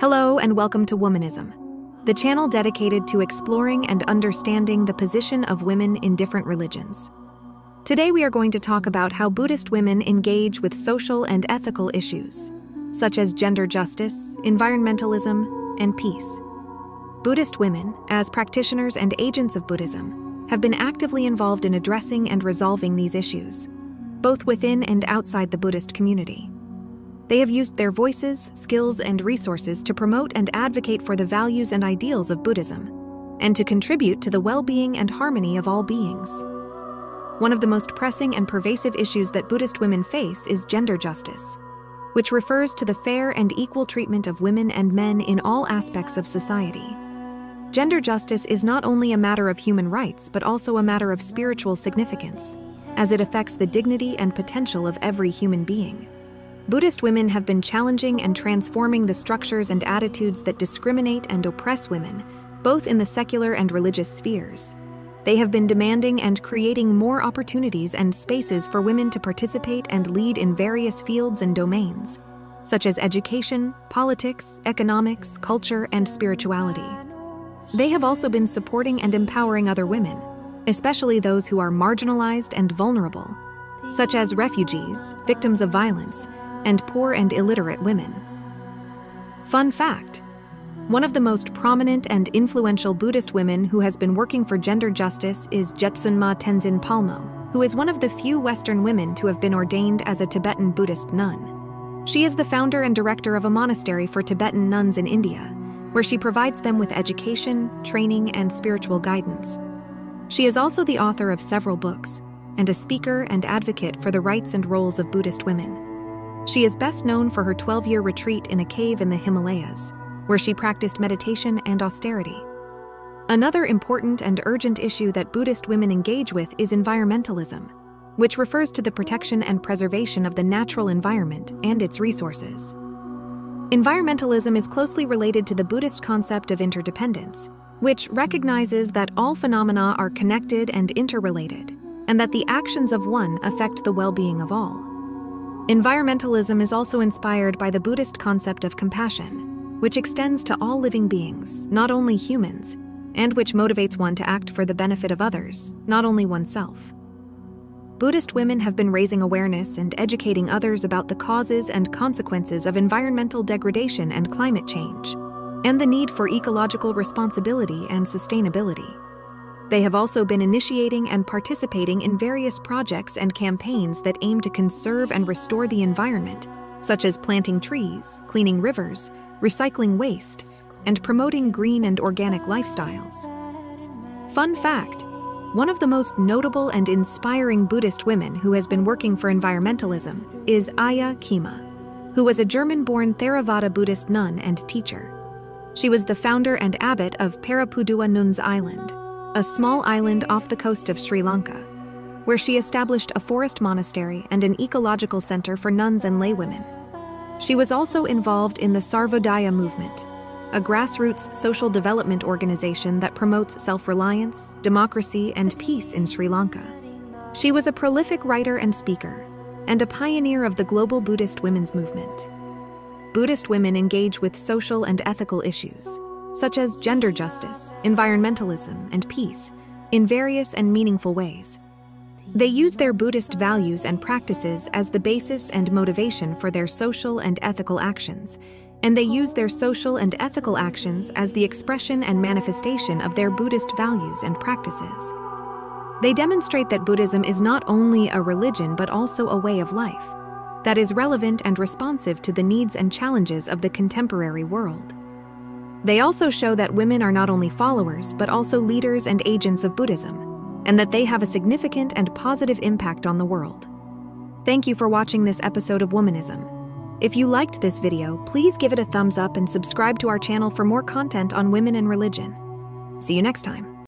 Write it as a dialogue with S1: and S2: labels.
S1: Hello, and welcome to Womanism, the channel dedicated to exploring and understanding the position of women in different religions. Today, we are going to talk about how Buddhist women engage with social and ethical issues, such as gender justice, environmentalism, and peace. Buddhist women, as practitioners and agents of Buddhism, have been actively involved in addressing and resolving these issues, both within and outside the Buddhist community. They have used their voices, skills, and resources to promote and advocate for the values and ideals of Buddhism, and to contribute to the well being and harmony of all beings. One of the most pressing and pervasive issues that Buddhist women face is gender justice, which refers to the fair and equal treatment of women and men in all aspects of society. Gender justice is not only a matter of human rights, but also a matter of spiritual significance, as it affects the dignity and potential of every human being. Buddhist women have been challenging and transforming the structures and attitudes that discriminate and oppress women, both in the secular and religious spheres. They have been demanding and creating more opportunities and spaces for women to participate and lead in various fields and domains, such as education, politics, economics, culture, and spirituality. They have also been supporting and empowering other women, especially those who are marginalized and vulnerable, such as refugees, victims of violence, and poor and illiterate women. Fun fact one of the most prominent and influential Buddhist women who has been working for gender justice is Jetsunma Tenzin Palmo, who is one of the few Western women to have been ordained as a Tibetan Buddhist nun. She is the founder and director of a monastery for Tibetan nuns in India, where she provides them with education, training, and spiritual guidance. She is also the author of several books and a speaker and advocate for the rights and roles of Buddhist women. She is best known for her 12 year retreat in a cave in the Himalayas, where she practiced meditation and austerity. Another important and urgent issue that Buddhist women engage with is environmentalism, which refers to the protection and preservation of the natural environment and its resources. Environmentalism is closely related to the Buddhist concept of interdependence, which recognizes that all phenomena are connected and interrelated, and that the actions of one affect the well being of all. Environmentalism is also inspired by the Buddhist concept of compassion, which extends to all living beings, not only humans, and which motivates one to act for the benefit of others, not only oneself. Buddhist women have been raising awareness and educating others about the causes and consequences of environmental degradation and climate change, and the need for ecological responsibility and sustainability. They have also been initiating and participating in various projects and campaigns that aim to conserve and restore the environment, such as planting trees, cleaning rivers, recycling waste, and promoting green and organic lifestyles. Fun fact one of the most notable and inspiring Buddhist women who has been working for environmentalism is Ayya Khema, who was a German born Theravada Buddhist nun and teacher. She was the founder and abbot of Parappuduwa Nuns Island, a small island off the coast of Sri Lanka, where she established a forest monastery and an ecological center for nuns and laywomen. She was also involved in the Sarvodaya movement, a grassroots social development organization that promotes self reliance, democracy, and peace in Sri Lanka. She was a prolific writer and speaker, and a pioneer of the global Buddhist women's movement. Buddhist women engage with social and ethical issues, such as gender justice, environmentalism, and peace, in various and meaningful ways. They use their Buddhist values and practices as the basis and motivation for their social and ethical actions, and they use their social and ethical actions as the expression and manifestation of their Buddhist values and practices. They demonstrate that Buddhism is not only a religion but also a way of life that is relevant and responsive to the needs and challenges of the contemporary world. They also show that women are not only followers, but also leaders and agents of Buddhism, and that they have a significant and positive impact on the world. Thank you for watching this episode of Womanism. If you liked this video, please give it a thumbs up and subscribe to our channel for more content on women and religion. See you next time.